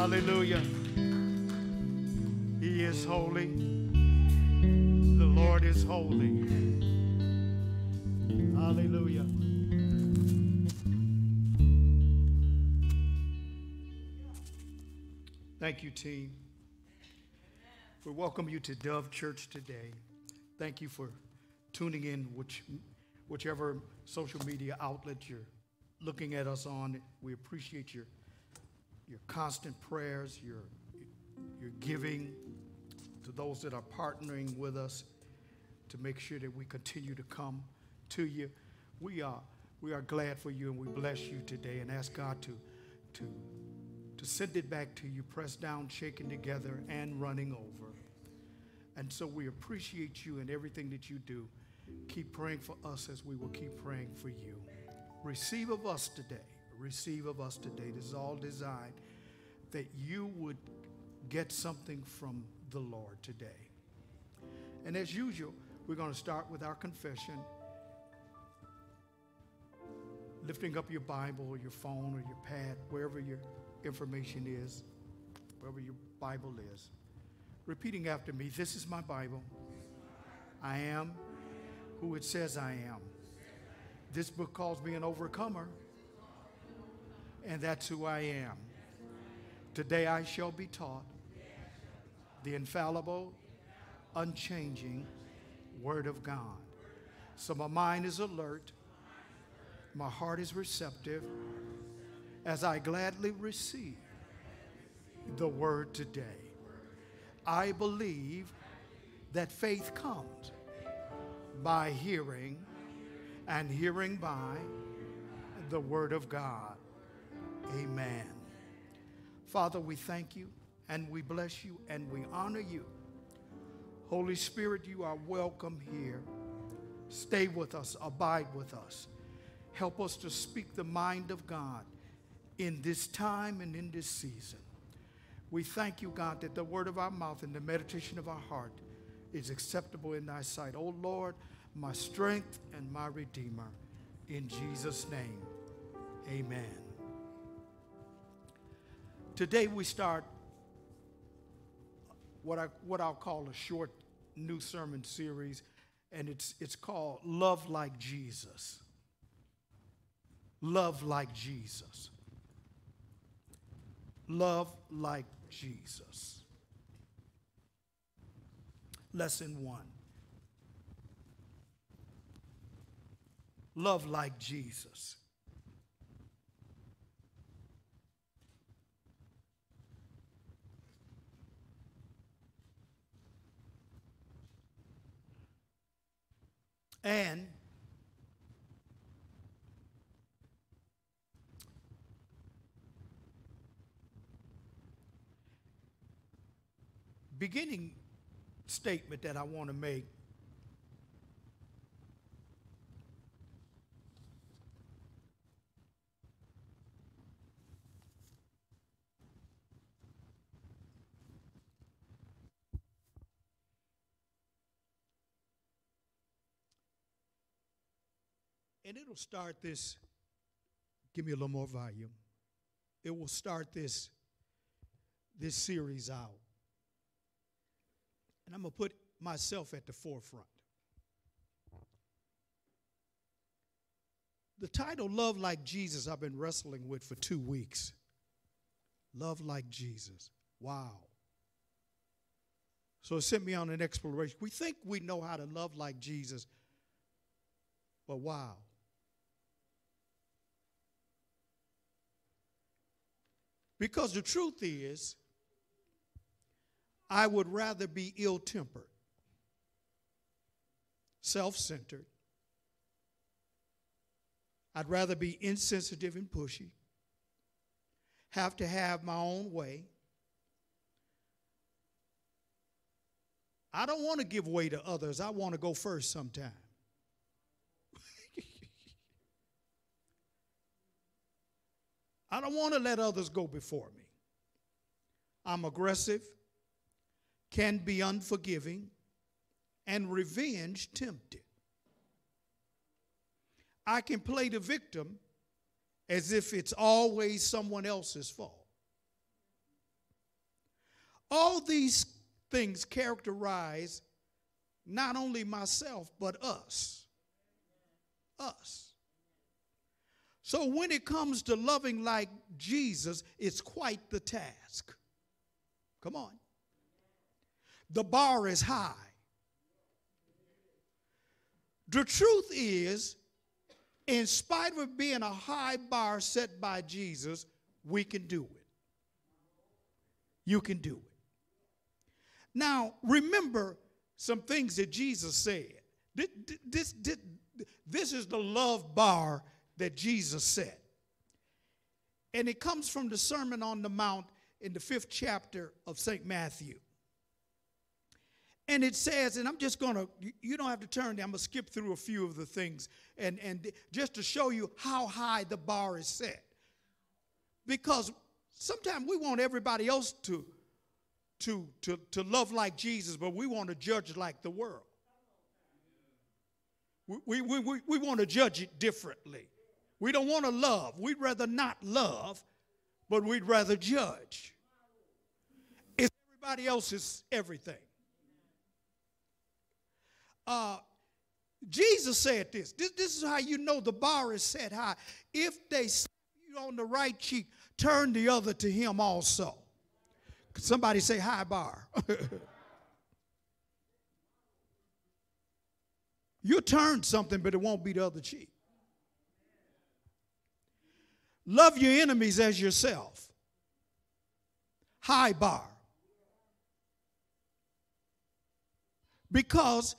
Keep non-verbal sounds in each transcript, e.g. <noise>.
Hallelujah. He is holy. The Lord is holy. Hallelujah. Thank you, team. We welcome you to Dove Church today. Thank you for tuning in, which, whichever social media outlet you're looking at us on. We appreciate your, your constant prayers, your, your giving to those that are partnering with us to make sure that we continue to come to you. We are, we are glad for you and we bless you today and ask God to, to, to send it back to you, pressed down, shaken together, and running over. And so we appreciate you and everything that you do. Keep praying for us as we will keep praying for you. Receive of us today. Receive of us today. This is all designed that you would get something from the Lord today. And as usual, we're going to start with our confession. Lifting up your Bible or your phone or your pad, wherever your information is, wherever your Bible is. Repeating after me this is my Bible. I am who it says I am. This book calls me an overcomer, and that's who I am. Today I shall be taught the infallible, unchanging Word of God. So my mind is alert, my heart is receptive as I gladly receive the Word today. I believe that faith comes by hearing, and hearing by the Word of God. Amen. Father, we thank you and we bless you and we honor you. Holy Spirit, you are welcome here. Stay with us, abide with us. Help us to speak the mind of God in this time and in this season. We thank you, God, that the word of our mouth and the meditation of our heart is acceptable in thy sight. Oh Lord, my strength and my redeemer. In Jesus' name, amen. Today we start what, I, what I'll call a short new sermon series, and it's, it's called Love Like Jesus. Love like Jesus. Love like Jesus. Lesson one. Love like Jesus. And beginning statement that I want to make and it'll start this give me a little more volume. It will start this this series out. And i'm going to put myself at the forefront. The title love like jesus i've been wrestling with for two weeks. Love like jesus. Wow. So it sent me on an exploration. We think we know how to love like jesus but wow Because the truth is, I would rather be ill tempered, self centered. I'd rather be insensitive and pushy, have to have my own way. I don't want to give way to others. I want to go first sometime. I don't want to let others go before me. I'm aggressive, can be unforgiving, and revenge tempted. I can play the victim as if it's always someone else's fault. All these things characterize not only myself, but us. Us. So when it comes to loving like Jesus, it's quite the task. Come on. The bar is high. The truth is, in spite of being a high bar set by Jesus, we can do it. You can do it. Now, remember some things that Jesus said. This, this, this, this is the love bar that Jesus said. And it comes from the Sermon on the Mount in the fifth chapter of St. Matthew. And it says, and I'm just going to, you don't have to turn there, I'm going to skip through a few of the things and, and just to show you how high the bar is set. Because sometimes we want everybody else to, to, to, to love like Jesus, but we want to judge like the world. We, we, we, we want to judge it differently. We don't want to love. We'd rather not love, but we'd rather judge. It's everybody else's everything. Uh, Jesus said this. this. This is how you know the bar is set high. If they slap you on the right cheek, turn the other to him also. Somebody say high bar. <laughs> You'll turn something, but it won't be the other cheek. Love your enemies as yourself. High bar. Because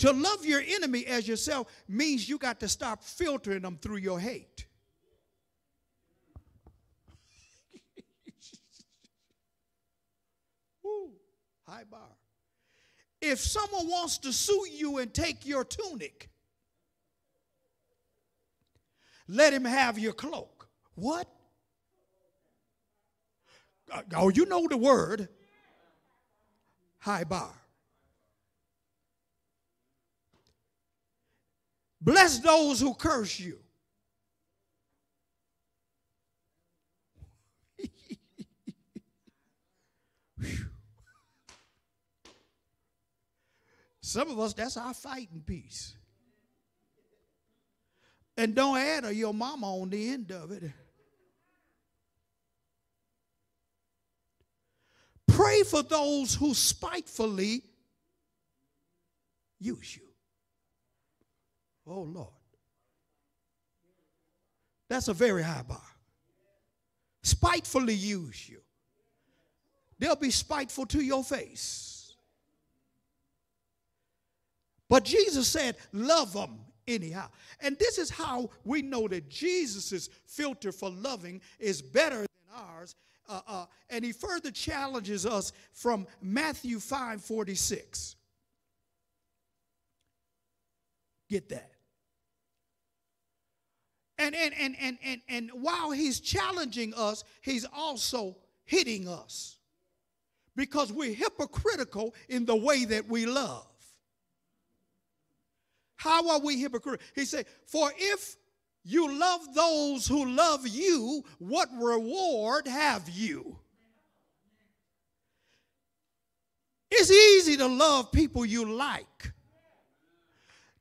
to love your enemy as yourself means you got to stop filtering them through your hate. <laughs> Woo, high bar. If someone wants to sue you and take your tunic, let him have your cloak. What? Uh, oh, you know the word. High bar. Bless those who curse you. <laughs> Some of us, that's our fighting piece. And don't add your mama on the end of it. Pray for those who spitefully use you. Oh, Lord. That's a very high bar. Spitefully use you. They'll be spiteful to your face. But Jesus said, Love them anyhow. And this is how we know that Jesus' filter for loving is better than ours. Uh, uh, and he further challenges us from Matthew 5 46. Get that. And, and, and, and, and, and while he's challenging us, he's also hitting us because we're hypocritical in the way that we love. How are we hypocritical? He said, For if you love those who love you, what reward have you? It's easy to love people you like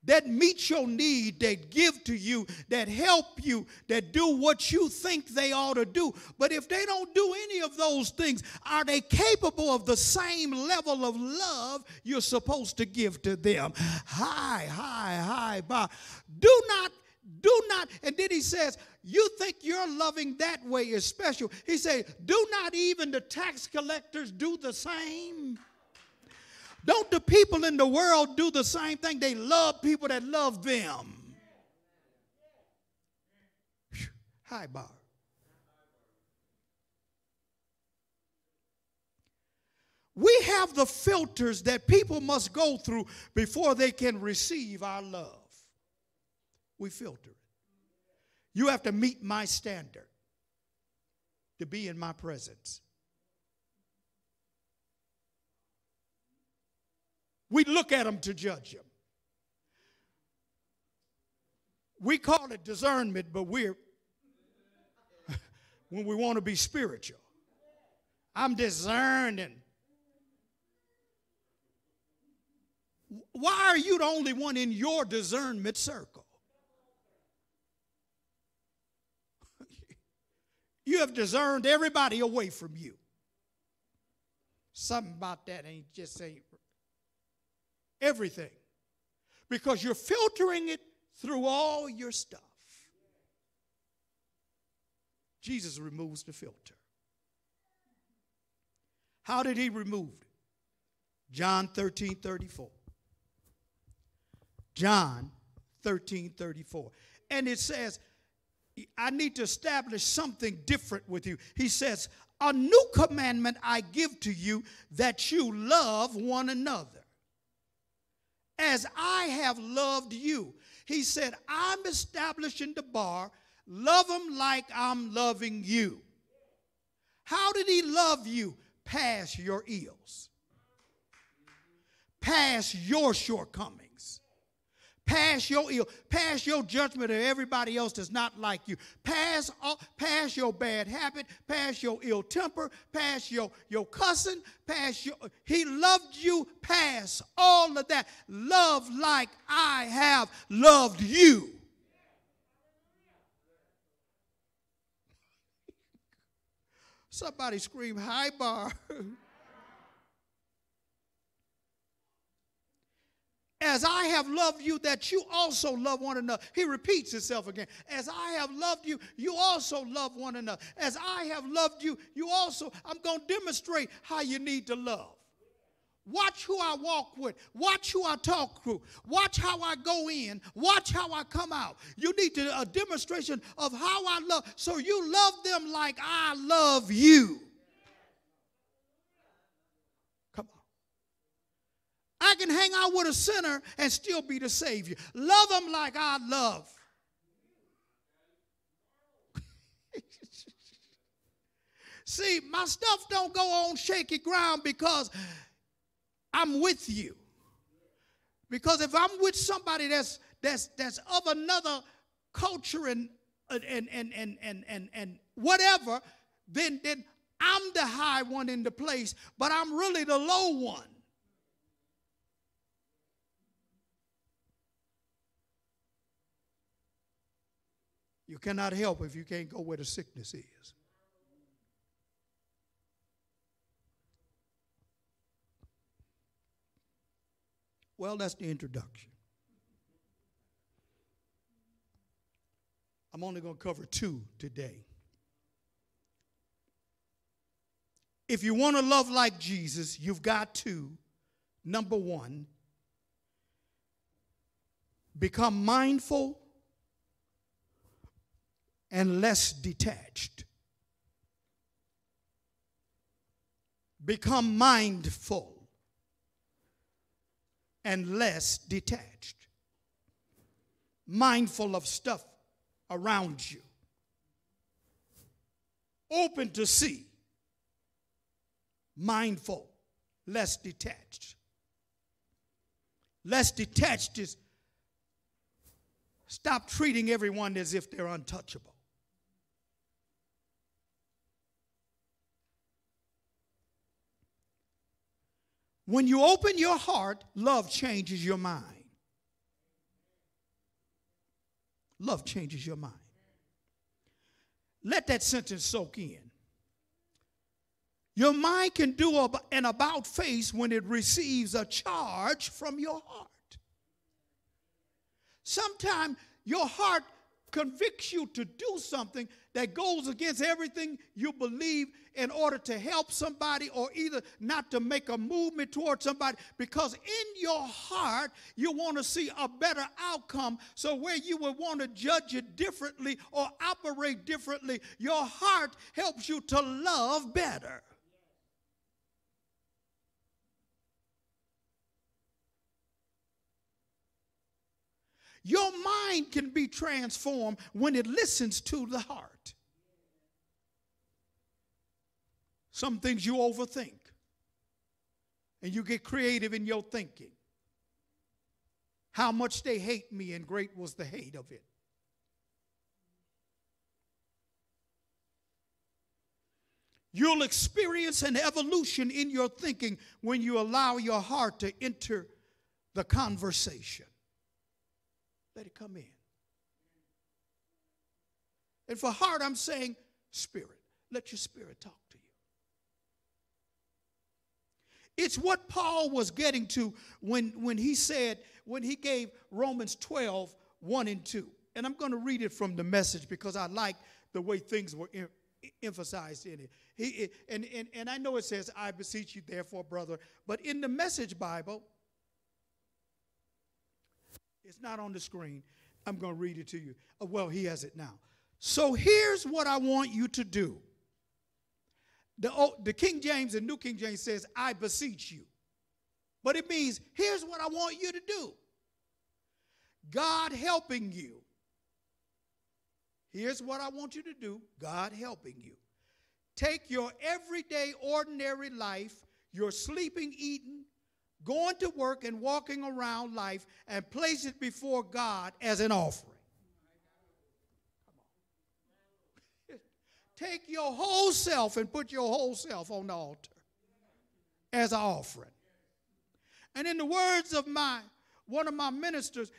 that meet your need, that give to you, that help you, that do what you think they ought to do. But if they don't do any of those things, are they capable of the same level of love you're supposed to give to them? Hi, hi, hi, bye. Do not do not and then he says you think your loving that way is special he said do not even the tax collectors do the same don't the people in the world do the same thing? They love people that love them. High bar. We have the filters that people must go through before they can receive our love. We filter it. You have to meet my standard to be in my presence. We look at them to judge them. We call it discernment, but we're <laughs> when we want to be spiritual. I'm discerning. Why are you the only one in your discernment circle? <laughs> you have discerned everybody away from you. Something about that ain't just ain't everything. Because you're filtering it through all your stuff. Jesus removes the filter. How did he remove it? John 13 34. John 13 34. And it says, I need to establish something different with you. He says, A new commandment I give to you that you love one another as I have loved you. He said, I'm establishing the bar. Love them like I'm loving you. How did he love you? Past your ills, past your shortcomings Pass your ill, pass your judgment of everybody else that's not like you. Pass, all, pass your bad habit, pass your ill temper, pass your, your cussing, pass your. He loved you Pass all of that. Love like I have loved you. <laughs> Somebody scream, high bar. <laughs> As I have loved you, that you also love one another. He repeats himself again. As I have loved you, you also love one another. As I have loved you, you also, I'm going to demonstrate how you need to love. Watch who I walk with. Watch who I talk to. Watch how I go in. Watch how I come out. You need to, a demonstration of how I love. So you love them like I love you. I can hang out with a sinner and still be the Savior. Love them like I love. <laughs> See, my stuff don't go on shaky ground because I'm with you. Because if I'm with somebody that's that's that's of another culture and and and and and and, and whatever, then then I'm the high one in the place, but I'm really the low one. You cannot help if you can't go where the sickness is. Well, that's the introduction. I'm only going to cover two today. If you want to love like Jesus, you've got to, number one, become mindful and less detached. Become mindful and less detached. Mindful of stuff around you. Open to see. Mindful, less detached. Less detached is stop treating everyone as if they're untouchable. When you open your heart, love changes your mind. Love changes your mind. Let that sentence soak in. Your mind can do an about face when it receives a charge from your heart. Sometimes your heart convicts you to do something that goes against everything you believe in order to help somebody or either not to make a movement towards somebody because in your heart you want to see a better outcome. So where you would want to judge it differently or operate differently your heart helps you to love better Your mind can be transformed when it listens to the heart. Some things you overthink, and you get creative in your thinking. How much they hate me, and great was the hate of it. You'll experience an evolution in your thinking when you allow your heart to enter the conversation. Let it come in. And for heart, I'm saying spirit. Let your spirit talk to you. It's what Paul was getting to when, when he said, when he gave Romans 12, 1 and 2. And I'm going to read it from the message because I like the way things were em- emphasized in it. He, and, and, and I know it says, I beseech you, therefore, brother, but in the message Bible, not on the screen. I'm going to read it to you. Uh, well, he has it now. So here's what I want you to do. The, the King James and New King James says, I beseech you. But it means, here's what I want you to do God helping you. Here's what I want you to do God helping you. Take your everyday, ordinary life, your sleeping, eating, going to work, and walking around life, and place it before God as an offering. Take your whole self and put your whole self on the altar as an offering. And in the words of my one of my ministers,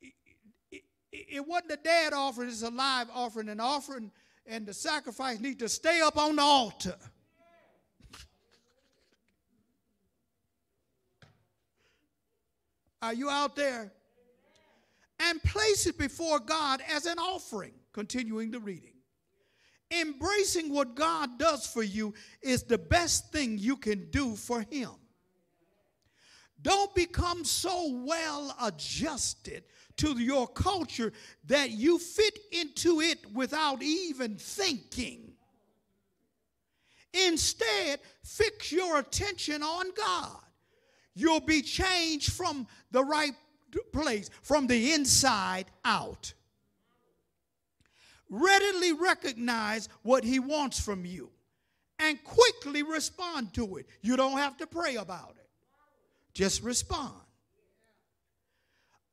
it, it wasn't a dead offering, it's a live offering. An offering and the sacrifice need to stay up on the altar. Are you out there? And place it before God as an offering. Continuing the reading. Embracing what God does for you is the best thing you can do for Him. Don't become so well adjusted to your culture that you fit into it without even thinking. Instead, fix your attention on God. You'll be changed from the right place, from the inside out. Readily recognize what He wants from you and quickly respond to it. You don't have to pray about it, just respond.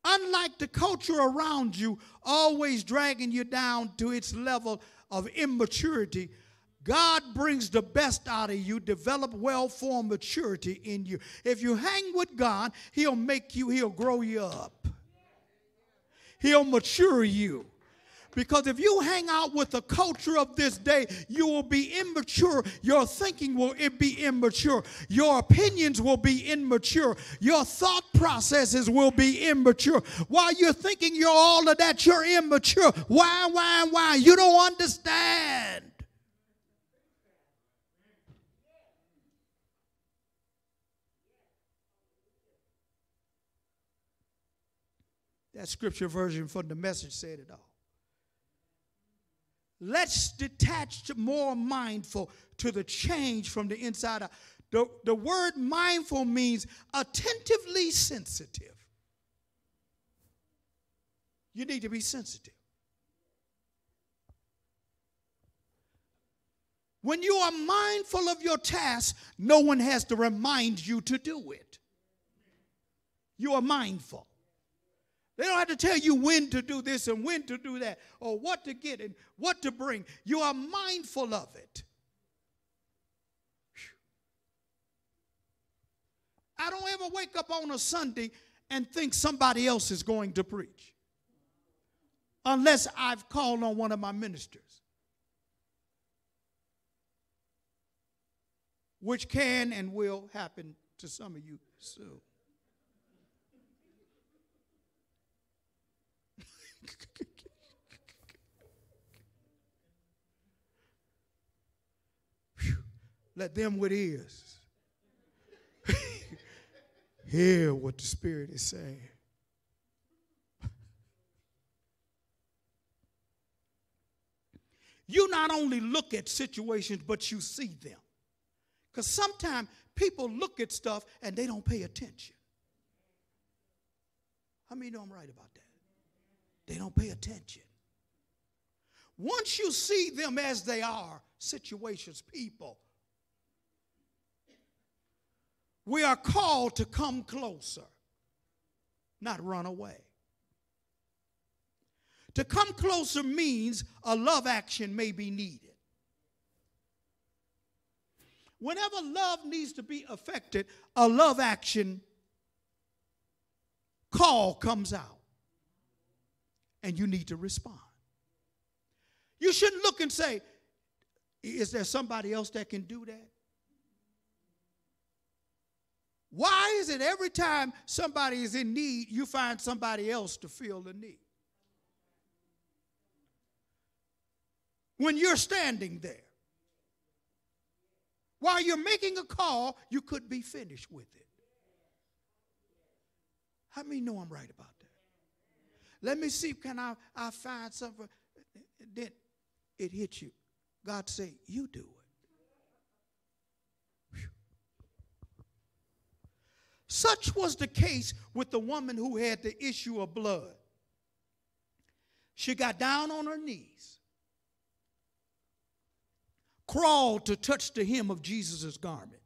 Unlike the culture around you, always dragging you down to its level of immaturity, God brings the best out of you, develop well formed maturity in you. If you hang with God, He'll make you, He'll grow you up, He'll mature you. Because if you hang out with the culture of this day, you will be immature. Your thinking will be immature. Your opinions will be immature. Your thought processes will be immature. While you're thinking you're all of that, you're immature. Why, why, why? You don't understand. That scripture version from the message said it all. Let's detach more mindful to the change from the inside out. The, the word mindful means attentively sensitive. You need to be sensitive. When you are mindful of your task, no one has to remind you to do it. You are mindful. They don't have to tell you when to do this and when to do that or what to get and what to bring. You are mindful of it. I don't ever wake up on a Sunday and think somebody else is going to preach unless I've called on one of my ministers, which can and will happen to some of you soon. Let them with ears <laughs> hear what the Spirit is saying. You not only look at situations, but you see them. Because sometimes people look at stuff and they don't pay attention. How many know I'm right about that? They don't pay attention. Once you see them as they are, situations, people, we are called to come closer, not run away. To come closer means a love action may be needed. Whenever love needs to be affected, a love action call comes out. And you need to respond. You shouldn't look and say, Is there somebody else that can do that? Why is it every time somebody is in need, you find somebody else to fill the need? When you're standing there, while you're making a call, you could be finished with it. How many know I'm right about? Let me see, can I, I find something? Then it hits you. God say, you do it. Such was the case with the woman who had the issue of blood. She got down on her knees, crawled to touch the hem of Jesus' garment.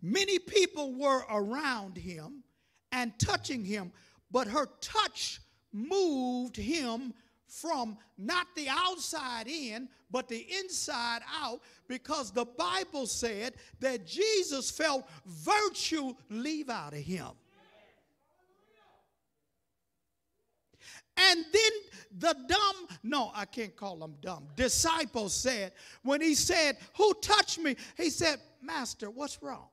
Many people were around him and touching him, but her touch moved him from not the outside in, but the inside out, because the Bible said that Jesus felt virtue leave out of him. And then the dumb, no, I can't call them dumb, disciple said, when he said, Who touched me? He said, Master, what's wrong?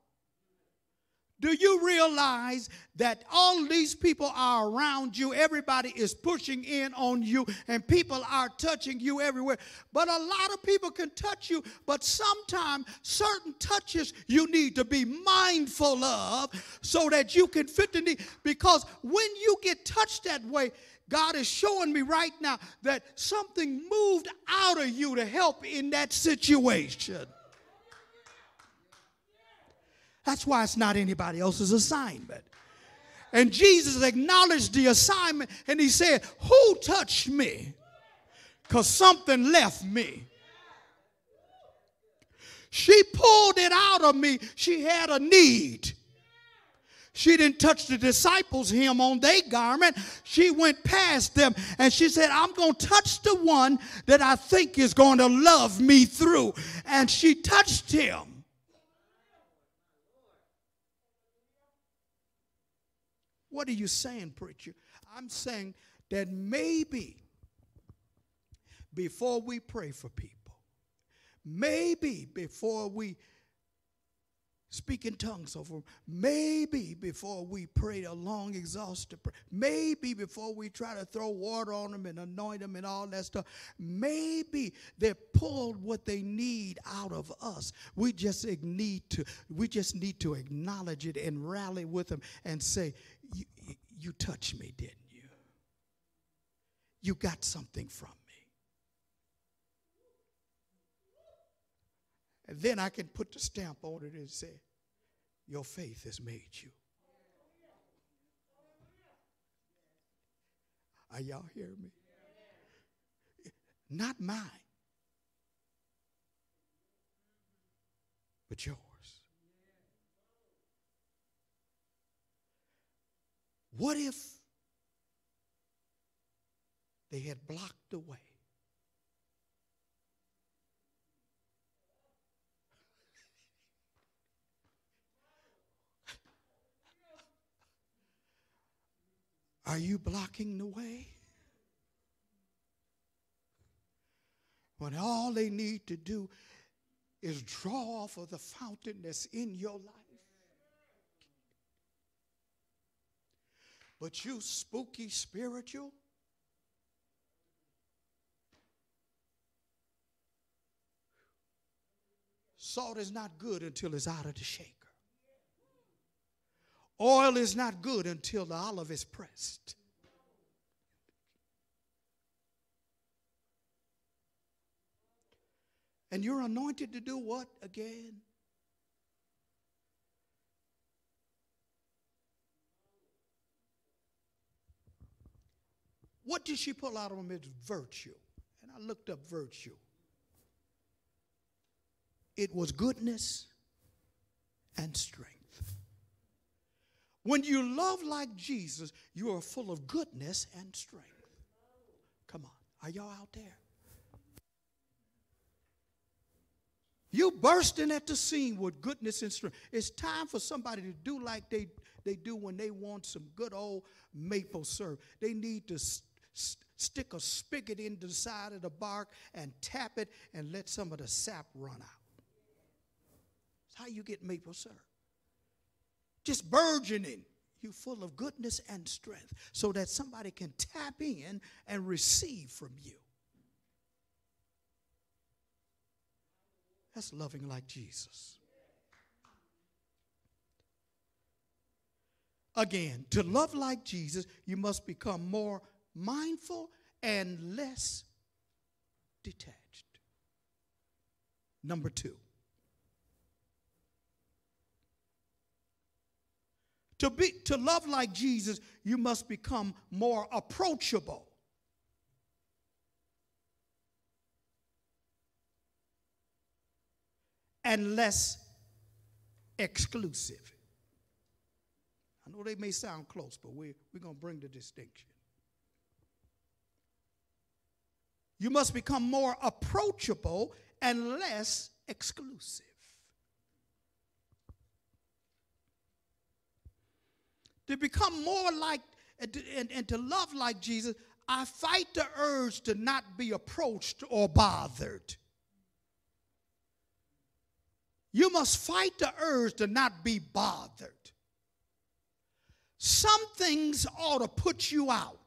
Do you realize that all these people are around you? Everybody is pushing in on you, and people are touching you everywhere. But a lot of people can touch you, but sometimes certain touches you need to be mindful of so that you can fit the need. Because when you get touched that way, God is showing me right now that something moved out of you to help in that situation. That's why it's not anybody else's assignment. And Jesus acknowledged the assignment and he said, Who touched me? Because something left me. She pulled it out of me. She had a need. She didn't touch the disciples' him on their garment. She went past them and she said, I'm going to touch the one that I think is going to love me through. And she touched him. What are you saying, preacher? I'm saying that maybe before we pray for people, maybe before we speak in tongues over them, maybe before we pray a long, exhaustive prayer, maybe before we try to throw water on them and anoint them and all that stuff, maybe they pulled what they need out of us. We just need to, we just need to acknowledge it and rally with them and say, you, you touched me, didn't you? You got something from me. And then I can put the stamp on it and say, Your faith has made you. Are y'all hearing me? Not mine, but yours. What if they had blocked the way? Are you blocking the way? When all they need to do is draw off of the fountain that's in your life. But you spooky spiritual, salt is not good until it's out of the shaker. Oil is not good until the olive is pressed. And you're anointed to do what again? What did she pull out of him? It's virtue. And I looked up virtue. It was goodness and strength. When you love like Jesus, you are full of goodness and strength. Come on. Are y'all out there? You bursting at the seam with goodness and strength. It's time for somebody to do like they, they do when they want some good old maple syrup. They need to st- stick a spigot in the side of the bark and tap it and let some of the sap run out. That's how you get maple syrup. Just burgeoning. You full of goodness and strength so that somebody can tap in and receive from you. That's loving like Jesus. Again, to love like Jesus, you must become more mindful and less detached. Number two, to, be, to love like Jesus, you must become more approachable. And less exclusive. I know they may sound close, but we're, we're going to bring the distinction. You must become more approachable and less exclusive. To become more like and and to love like Jesus, I fight the urge to not be approached or bothered. You must fight the urge to not be bothered. Some things ought to put you out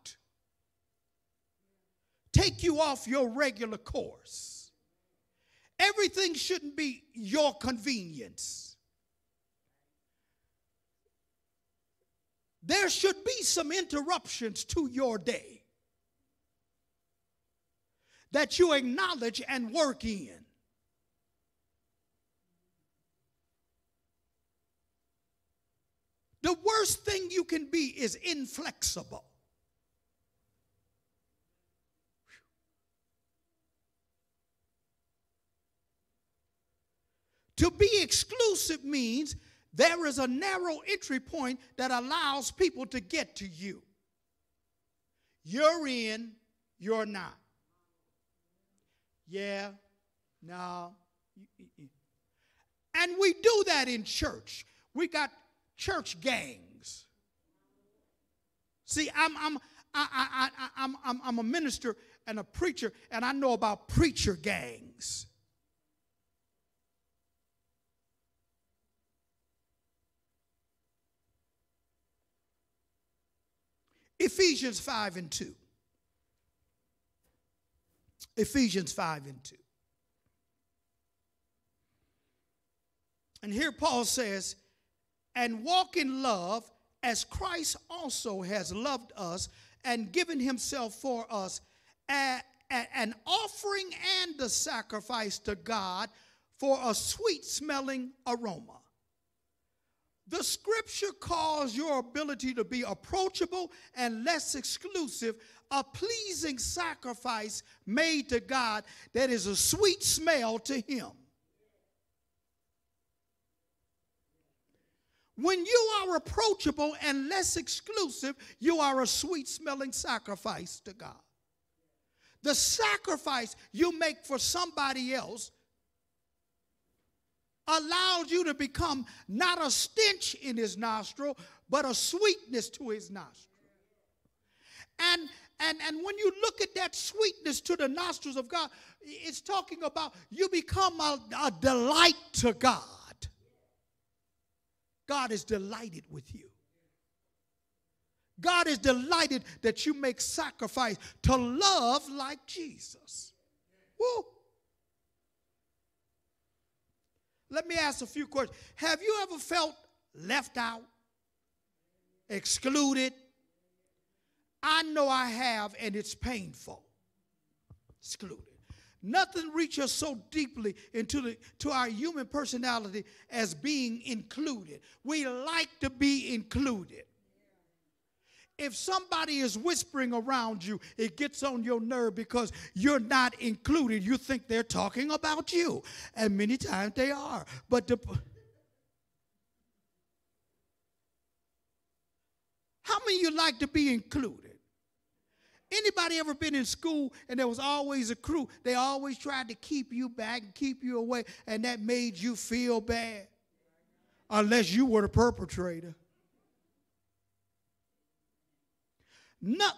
take you off your regular course. Everything shouldn't be your convenience. There should be some interruptions to your day that you acknowledge and work in. The worst thing you can be is inflexible. To be exclusive means there is a narrow entry point that allows people to get to you. You're in, you're not. Yeah, no. And we do that in church. We got church gangs. See, I'm, I'm, I, I, I, I'm, I'm, I'm a minister and a preacher, and I know about preacher gangs. Ephesians 5 and 2. Ephesians 5 and 2. And here Paul says, and walk in love as Christ also has loved us and given himself for us, a, a, an offering and a sacrifice to God for a sweet smelling aroma. The scripture calls your ability to be approachable and less exclusive a pleasing sacrifice made to God that is a sweet smell to Him. When you are approachable and less exclusive, you are a sweet smelling sacrifice to God. The sacrifice you make for somebody else allows you to become not a stench in his nostril, but a sweetness to his nostril. And and, and when you look at that sweetness to the nostrils of God, it's talking about you become a, a delight to God. God is delighted with you. God is delighted that you make sacrifice to love like Jesus. Woo. Let me ask a few questions. Have you ever felt left out, excluded? I know I have, and it's painful. Excluded. Nothing reaches so deeply into the, to our human personality as being included. We like to be included. If somebody is whispering around you, it gets on your nerve because you're not included. You think they're talking about you, and many times they are. But the how many you like to be included? Anybody ever been in school and there was always a crew? They always tried to keep you back and keep you away, and that made you feel bad. Unless you were the perpetrator. No,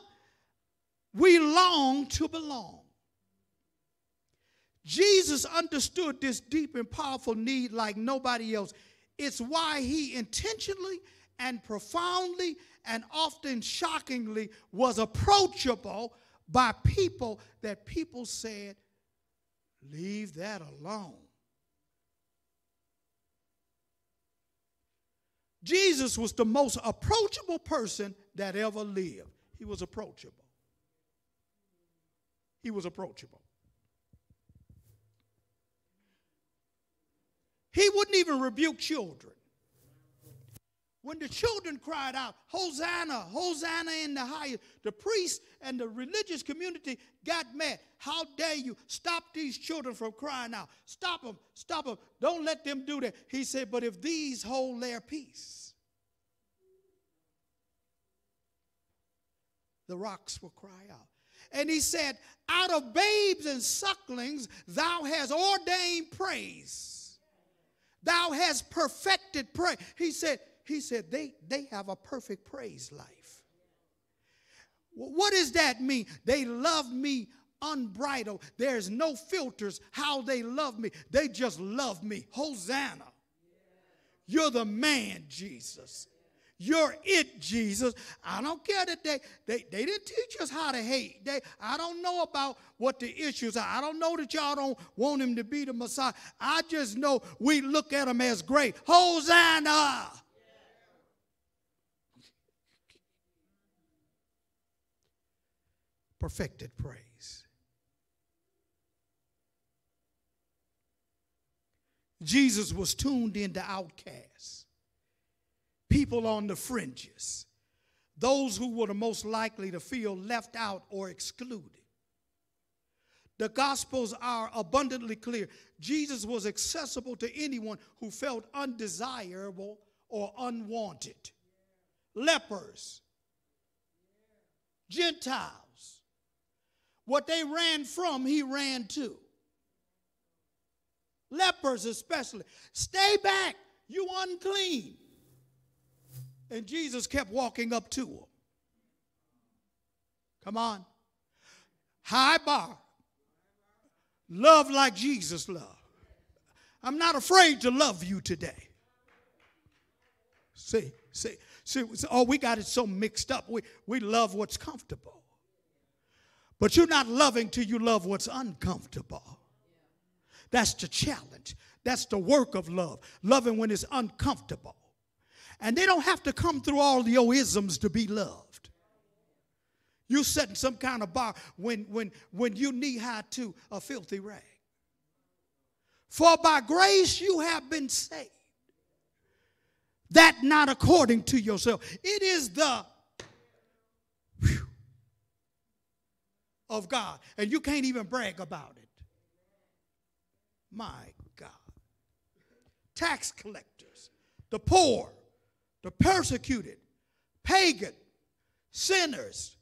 we long to belong. Jesus understood this deep and powerful need like nobody else. It's why he intentionally and profoundly and often shockingly was approachable by people that people said, Leave that alone. Jesus was the most approachable person that ever lived. He was approachable. He was approachable. He wouldn't even rebuke children. When the children cried out, Hosanna, Hosanna in the highest, the priests and the religious community got mad. How dare you stop these children from crying out? Stop them, stop them. Don't let them do that. He said, But if these hold their peace, the rocks will cry out. And he said, Out of babes and sucklings, thou hast ordained praise Thou hast perfected praise. He said, he said they, they have a perfect praise life. What does that mean? They love me unbridled. There's no filters how they love me. They just love me. Hosanna. You're the man, Jesus. You're it, Jesus. I don't care that they, they, they didn't teach us how to hate. They, I don't know about what the issues are. I don't know that y'all don't want him to be the Messiah. I just know we look at him as great. Hosanna! Perfected praise. Jesus was tuned into outcasts people on the fringes, those who were the most likely to feel left out or excluded. The Gospels are abundantly clear. Jesus was accessible to anyone who felt undesirable or unwanted. Lepers, Gentiles, what they ran from, he ran to. Lepers, especially. Stay back, you unclean. And Jesus kept walking up to him. Come on. High bar. Love like Jesus loved. I'm not afraid to love you today. See, see, see, oh, we got it so mixed up. We, we love what's comfortable. But you're not loving till you love what's uncomfortable. That's the challenge. That's the work of love. Loving when it's uncomfortable. And they don't have to come through all the isms to be loved. You setting some kind of bar when, when, when you knee high to a filthy rag. For by grace you have been saved. That not according to yourself. It is the whew, of God. And you can't even brag about it. My God. Tax collectors, the poor, the persecuted, pagan, sinners.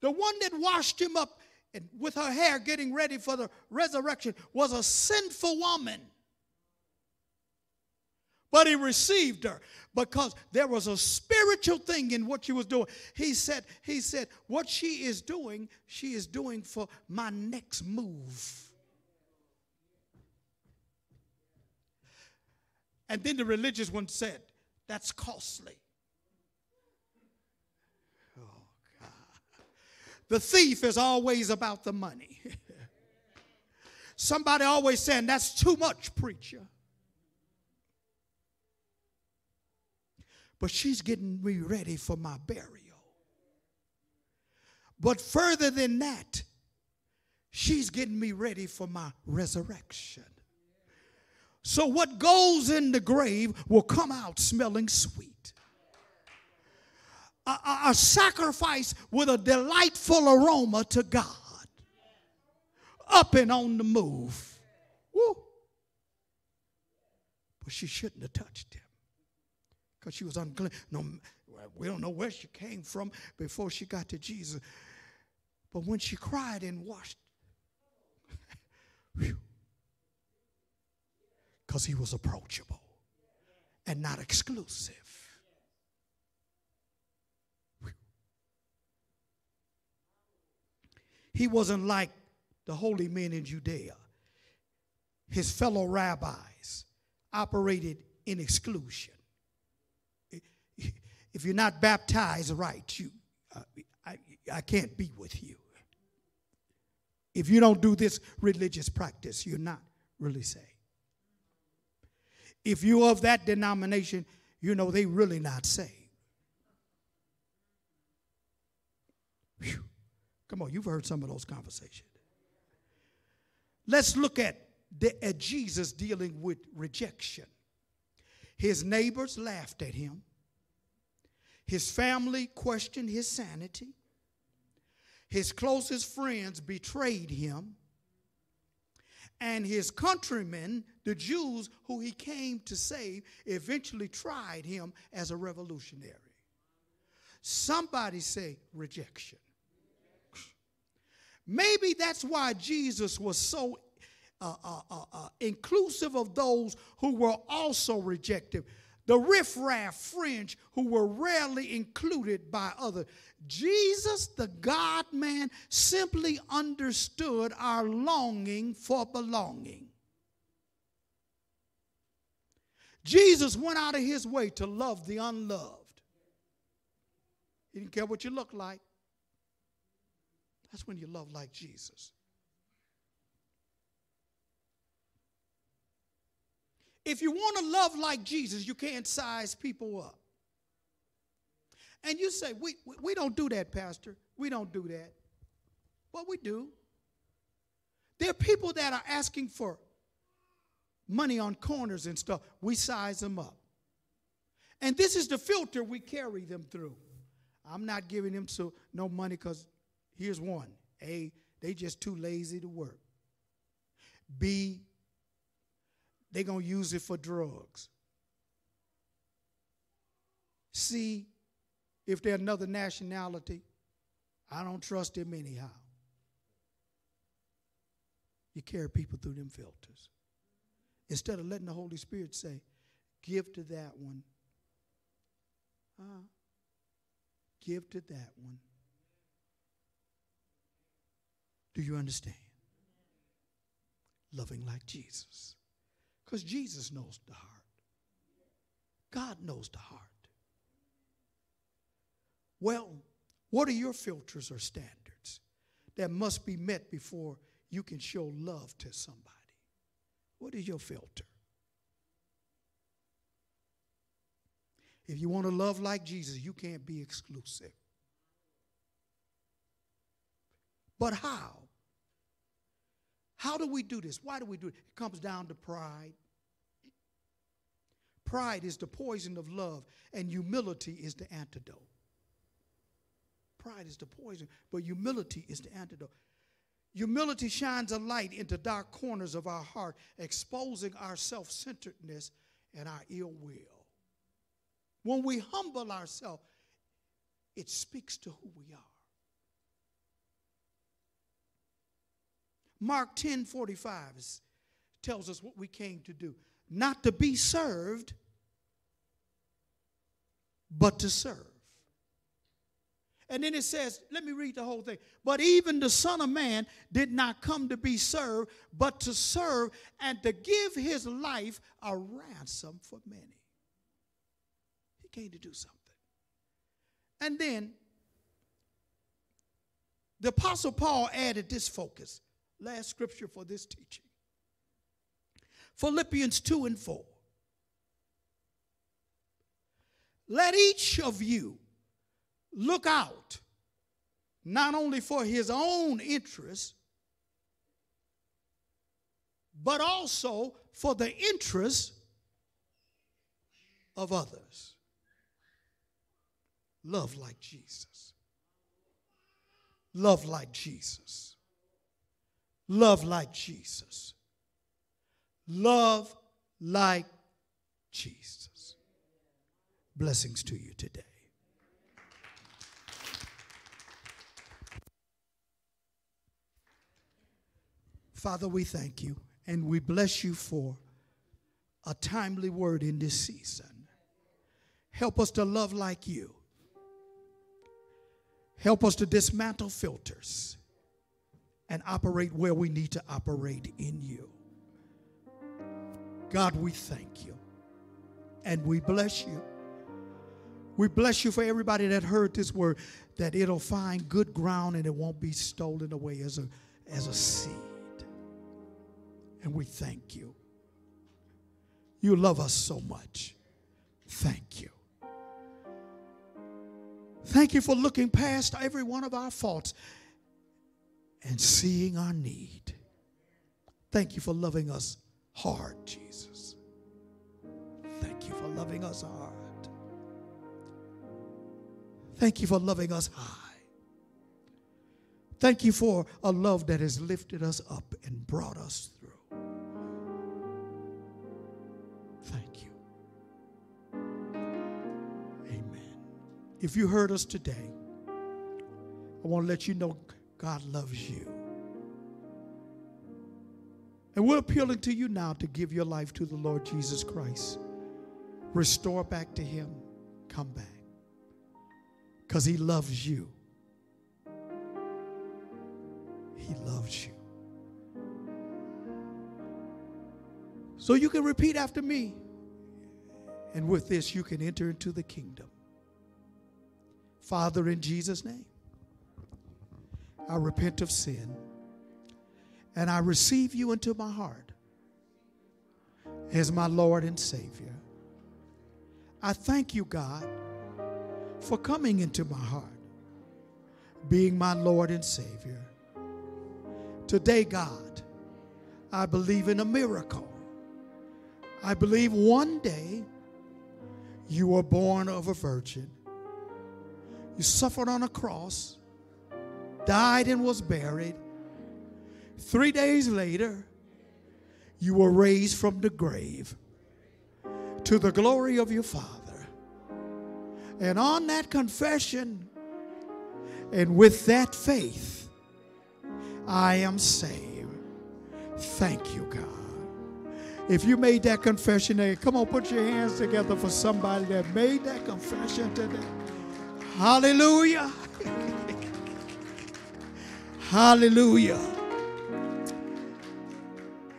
The one that washed him up and with her hair getting ready for the resurrection was a sinful woman. But he received her because there was a spiritual thing in what she was doing. He said, he said, what she is doing, she is doing for my next move. And then the religious one said, that's costly. Oh, God. The thief is always about the money. <laughs> Somebody always saying, That's too much, preacher. But she's getting me ready for my burial. But further than that, she's getting me ready for my resurrection. So what goes in the grave will come out smelling sweet. A, a, a sacrifice with a delightful aroma to God. Up and on the move. Woo. But she shouldn't have touched him because she was unclean. No, we don't know where she came from before she got to Jesus. But when she cried and washed, <laughs> because he was approachable and not exclusive. He wasn't like the holy men in Judea. His fellow rabbis operated in exclusion. If you're not baptized right, you, I, I can't be with you. If you don't do this religious practice, you're not really saved. If you're of that denomination, you know they really not saved. Whew. Come on, you've heard some of those conversations. Let's look at, the, at Jesus dealing with rejection. His neighbors laughed at him. His family questioned his sanity. His closest friends betrayed him. And his countrymen, the Jews who he came to save, eventually tried him as a revolutionary. Somebody say rejection. Maybe that's why Jesus was so uh, uh, uh, uh, inclusive of those who were also rejected. The riffraff fringe who were rarely included by others. Jesus, the God man, simply understood our longing for belonging. Jesus went out of his way to love the unloved. He didn't care what you look like. That's when you love like Jesus. If you want to love like Jesus, you can't size people up. And you say, we, we don't do that, Pastor. We don't do that. Well, we do. There are people that are asking for money on corners and stuff. We size them up. And this is the filter we carry them through. I'm not giving them so no money because Here's one A, they just too lazy to work. B, they going to use it for drugs. See if they're another nationality, I don't trust them anyhow. You carry people through them filters. Instead of letting the Holy Spirit say, give to that one. Uh, give to that one. Do you understand? Loving like Jesus. Because Jesus knows the heart. God knows the heart. Well, what are your filters or standards that must be met before you can show love to somebody? What is your filter? If you want to love like Jesus, you can't be exclusive. But how? How do we do this? Why do we do it? It comes down to pride. Pride is the poison of love, and humility is the antidote. Pride is the poison, but humility is the antidote. Humility shines a light into dark corners of our heart, exposing our self centeredness and our ill will. When we humble ourselves, it speaks to who we are. Mark 10 45 tells us what we came to do not to be served, but to serve. And then it says, let me read the whole thing. But even the Son of Man did not come to be served, but to serve and to give his life a ransom for many. He came to do something. And then the Apostle Paul added this focus last scripture for this teaching Philippians 2 and 4. Let each of you look out not only for his own interest, but also for the interest of others. Love like Jesus. Love like Jesus. Love like Jesus. Love like Jesus. Blessings to you today. Father, we thank you and we bless you for a timely word in this season. Help us to love like you. Help us to dismantle filters and operate where we need to operate in you. God, we thank you and we bless you. We bless you for everybody that heard this word, that it'll find good ground and it won't be stolen away as a, as a seed. And we thank you. You love us so much. Thank you. Thank you for looking past every one of our faults and seeing our need. Thank you for loving us hard, Jesus. Thank you for loving us hard. Thank you for loving us high. Thank you for a love that has lifted us up and brought us through. Thank you. Amen. If you heard us today, I want to let you know God loves you. And we're appealing to you now to give your life to the Lord Jesus Christ. Restore back to Him. Come back. Because He loves you. He loves you. So you can repeat after me. And with this, you can enter into the kingdom. Father, in Jesus' name, I repent of sin and I receive you into my heart as my Lord and Savior. I thank you, God, for coming into my heart, being my Lord and Savior. Today, God, I believe in a miracle. I believe one day you were born of a virgin. You suffered on a cross, died and was buried. Three days later, you were raised from the grave to the glory of your Father. And on that confession and with that faith, I am saved. Thank you, God. If you made that confession today, come on, put your hands together for somebody that made that confession today. Hallelujah. Hallelujah.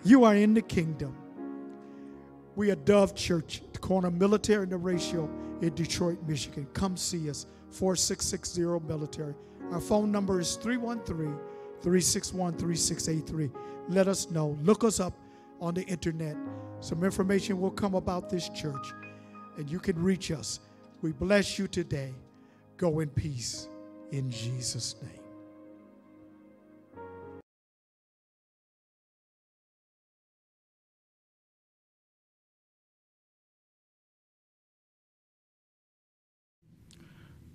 You are in the kingdom. We are Dove Church, the corner military and Horatio in Detroit, Michigan. Come see us, 4660 military. Our phone number is 313 361 3683. Let us know. Look us up on the internet. Some information will come about this church, and you can reach us. We bless you today. Go in peace in Jesus' name.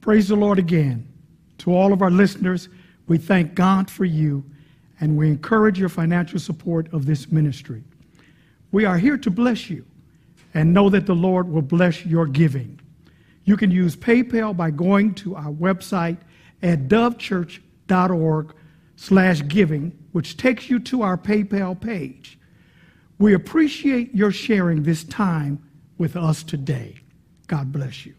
Praise the Lord again. To all of our listeners, we thank God for you and we encourage your financial support of this ministry. We are here to bless you and know that the Lord will bless your giving. You can use PayPal by going to our website at dovechurch.org slash giving, which takes you to our PayPal page. We appreciate your sharing this time with us today. God bless you.